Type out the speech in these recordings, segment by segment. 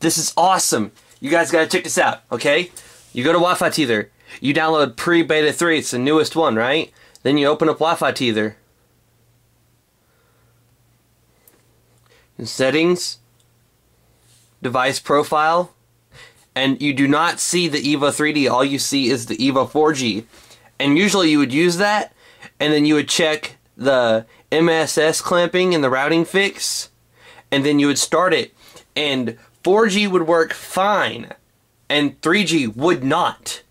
This is awesome. You guys gotta check this out, okay? You go to Wi-Fi Tether. You download pre-beta 3, it's the newest one, right? Then you open up Wi-Fi Tether. In settings, device profile, and you do not see the EVO 3D, all you see is the EVO 4G. And usually you would use that, and then you would check the MSS clamping and the routing fix, and then you would start it, and 4G would work fine, and 3G would not.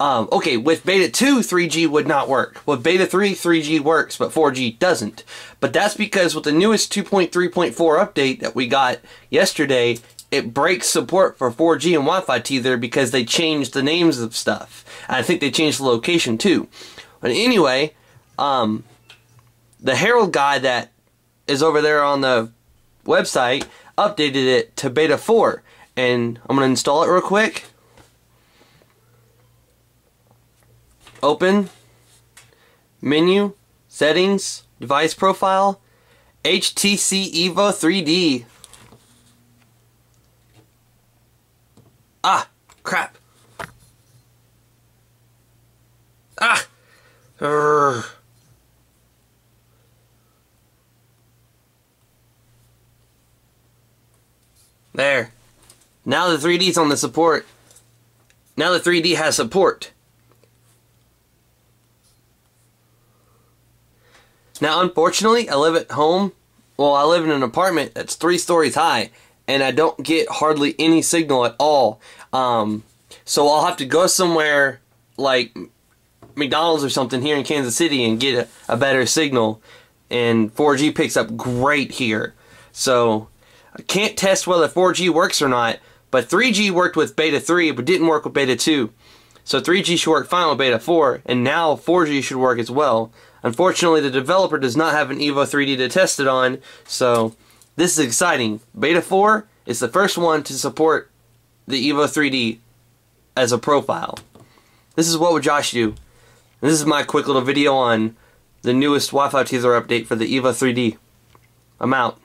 Um, okay, with Beta 2, 3G would not work. With Beta 3, 3G works, but 4G doesn't. But that's because with the newest 2.3.4 update that we got yesterday, it breaks support for 4G and Wi-Fi Tether because they changed the names of stuff. And I think they changed the location too. But anyway, um, the Harald guy that is over there on the website updated it to Beta 4. And I'm going to install it real quick. Open. Menu. Settings. Device profile. HTC Evo 3D. Ah! Crap. Ah! Urgh. There. Now the 3D's on the support. Now the 3D has support. Now, unfortunately, I live at home. Well, I live in an apartment that's three stories high, and I don't get hardly any signal at all. Um, so I'll have to go somewhere like McDonald's or something here in Kansas City and get a, a better signal. And 4G picks up great here. So I can't test whether 4G works or not, but 3G worked with Beta 3 but didn't work with Beta 2. So 3G should work fine with Beta 4, and now 4G should work as well. Unfortunately, the developer does not have an Evo 3D to test it on, so this is exciting. Beta 4 is the first one to support the Evo 3D as a profile. This is what would Josh do. this is my quick little video on the newest Wi-Fi tether update for the Evo 3D. I'm out.